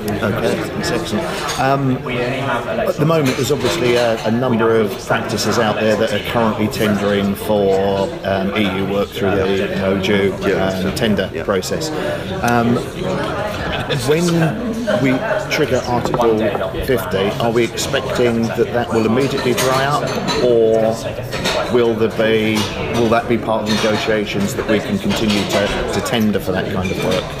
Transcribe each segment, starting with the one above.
Okay, that's excellent. Um, at the moment, there's obviously a, a, number of practices out there that are currently tendering for um, EU work through the OJEU um, tender process. Um, when we trigger Article 50, are we expecting that that will immediately dry up, or will there be will that be part of negotiations that we can continue to, to tender for that kind of work?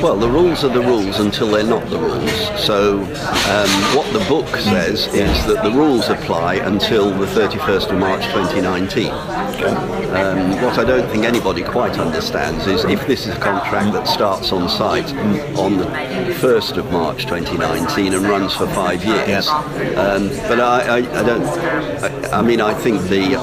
Well, the rules are the rules until they're not the rules. So um, what the book says is that the rules apply until the 31st of March 2019. Um, what I don't think anybody quite understands is if this is a contract that starts on site on the 1st of March 2019 and runs for five years. Um, but I, I, I don't. I, I, mean, I think the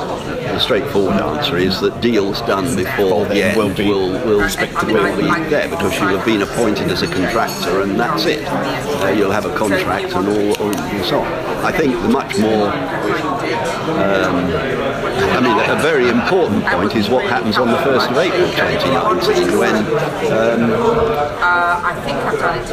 the straightforward answer is that deals done before the end will be, will, will, will be there because you'll have been appointed as a contractor and that's it. Uh, you'll have a contract and all, all and so on. I think the much more um, I mean, a very important point is what happens on the 1st of April 2019 when um,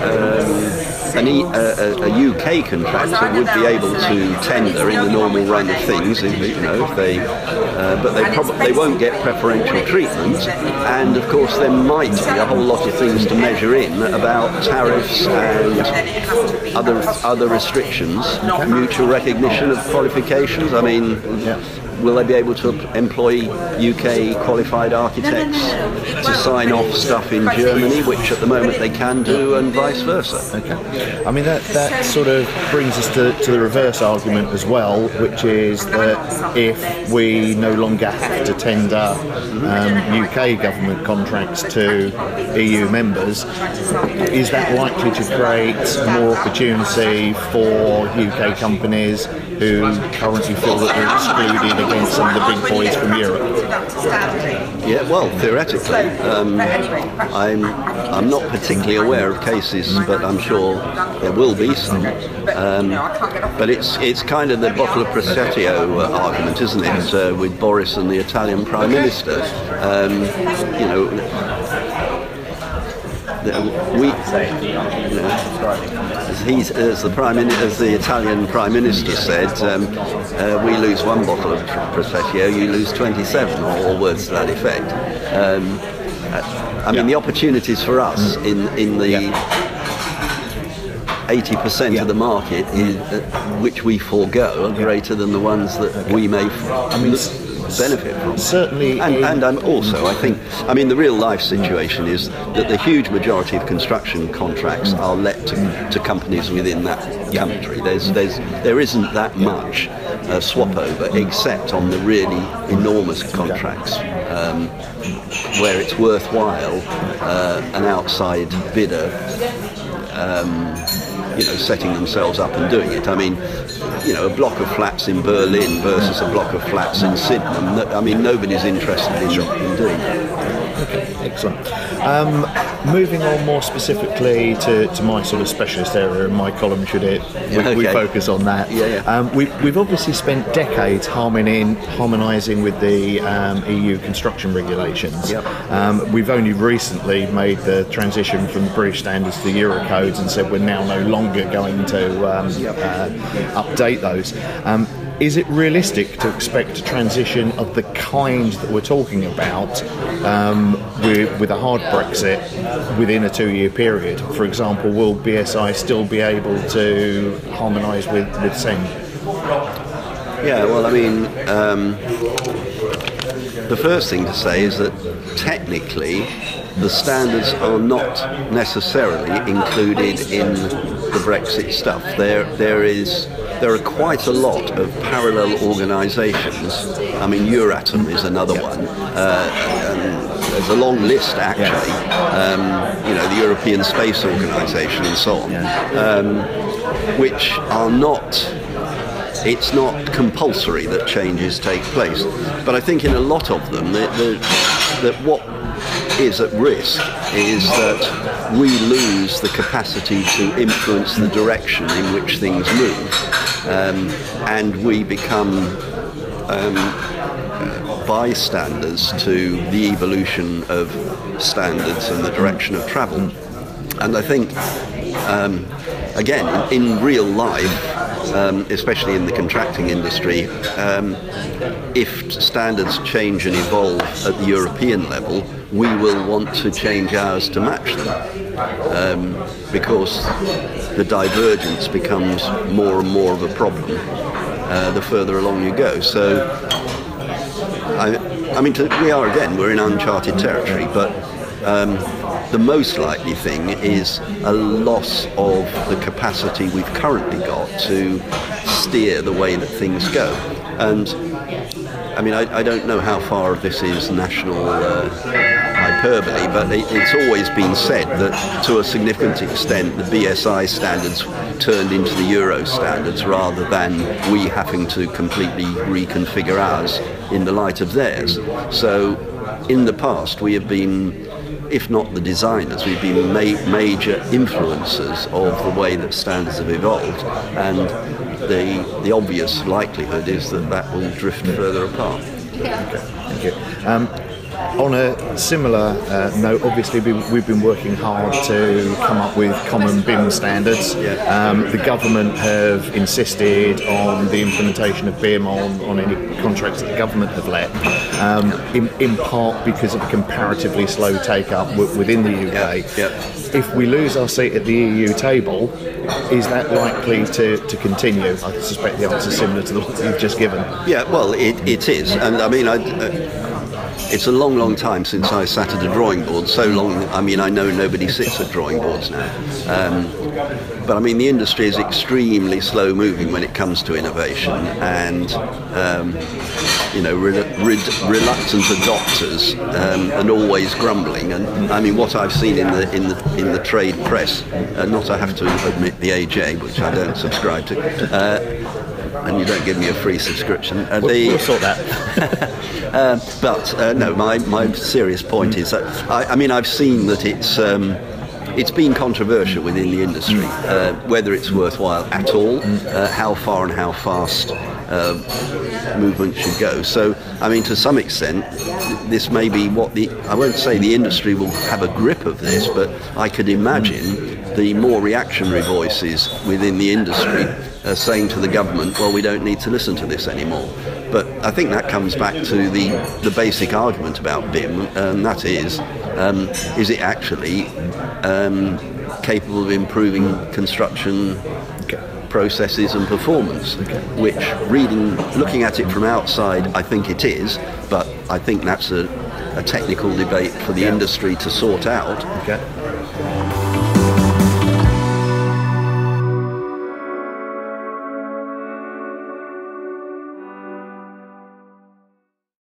um, an e, a, a, UK contractor would be able to tender in the normal run of things, if, you know, if they, uh, but they probably they won't get preferential treatment, and of course there might be a whole lot of things to measure in about tariffs and other other restrictions, mutual recognition of qualifications. I mean. Yeah will they be able to employ UK qualified architects to sign off stuff in Germany, which at the moment they can do, and vice versa? Okay. I mean, that, that sort of brings us to, to the reverse argument as well, which is that if we no longer have to tender um, UK government contracts to EU members, is that likely to create more opportunity for UK companies who currently feel that they're excluded against some of the big boys from Europe? Yeah, well, theoretically, um, I'm I'm not particularly aware of cases, but I'm sure there will be some. Um, but it's it's kind of the bottle of prosecco uh, argument, isn't it, uh, with Boris and the Italian Prime Minister? Um, you know, we, you know, as, he's, as the prime as the Italian prime minister said, um, uh, we lose one bottle of prosecco, you lose 27, or, words to that effect. Um, I mean, yeah. the opportunities for us in in the. Yeah. 80% yeah. of the market is, uh, which we forego are greater than the ones that we may I mean, benefit from. Certainly. And, and I'm also, I think, I mean, the real life situation is that the huge majority of construction contracts are let to, to companies within that country. There's, there's, there isn't that much uh, swap over except on the really enormous contracts um, where it's worthwhile uh, an outside bidder. Um, you know, setting themselves up and doing it. I mean, you know, a block of flats in Berlin versus a block of flats in Sydenham. I mean, nobody's interested in, in doing that. Okay, excellent. Um, moving on more specifically to, to my sort of specialist area in my column, should it? We, okay. we focus on that. Yeah, yeah. Um, we, we've obviously spent decades harmonising with the um, EU construction regulations. Yep. Um, we've only recently made the transition from the British standards to the Eurocodes and said we're now no longer going to um, yep. uh, update those. Um, is it realistic to expect a transition of the kind that we're talking about um, with, with, a hard Brexit within a two year period? For example, will BSI still be able to harmonise with, with CEN? Yeah, well, I mean, um, the first thing to say is that technically the standards are not necessarily included in the Brexit stuff. There, there is there are quite a lot of parallel organisations. I mean, Euratom is another one. Uh, there's a long list, actually. Um, you know, the European Space Organisation and so on, um, which are not it's not compulsory that changes take place. But I think in a lot of them, that what is at risk is that we lose the capacity to influence the direction in which things move, um, and we become um, bystanders to the evolution of standards and the direction of travel. And I think um, again, in, real life, um, especially in the contracting industry, um, if standards change and evolve at the European level, we will want to change ours to match them um, because the divergence becomes more and more of a problem uh, the further along you go. So, I, I mean, to, we are again, we're in uncharted territory, but um, the most likely thing is a loss of the capacity we've currently got to steer the way that things go. And I mean, I, I don't know how far this is national uh, hyperbole, but it, it's always been said that to a significant extent the BSI standards turned into the Euro standards rather than we having to completely reconfigure ours in the light of theirs. So in the past we have been if not the designers, we've been ma- major influencers of the way that standards have evolved, and the the obvious likelihood is that that will drift further apart. Yeah. Okay, thank you. Um, on a similar uh, note, obviously we, have been working hard to come up with common BIM standards. Yeah. Um, the government have insisted on the implementation of BIM on, on any contracts that the government have let, um, in, in, part because of a comparatively slow take up w- within the UK. If we lose our seat at the EU table, is that likely to, to continue? I suspect the answer is similar to the one you've just given. Yeah, well, it, it is. And I mean, I, uh, it's a long, long time since I sat at a drawing board. So long, I mean, I know nobody sits at drawing boards now. Um, but I mean, the industry is extremely slow moving when it comes to innovation, and um, you know, re- re- reluctant adopters um, and always grumbling. And I mean, what I've seen in the in the in the trade press, uh, not I have to admit the AJ, which I don't subscribe to. Uh, and you don't give me a free subscription. Uh, we'll, the, we'll sort that. um, but uh, no, my, my serious point is that I, I mean I've seen that it's. Um, it's been controversial within the industry uh, whether it's worthwhile at all, uh, how far and how fast uh, movement should go. So, I mean, to some extent, this may be what the I won't say the industry will have a grip of this, but I could imagine the more reactionary voices within the industry saying to the government, well, we don't need to listen to this anymore. But I think that comes back to the, the basic argument about BIM, and that is, um, is it actually um, capable of improving construction processes and performance? Okay. Which, reading, looking at it from outside, I think it is, but I think that's a, a technical debate for the yeah. industry to sort out. Okay.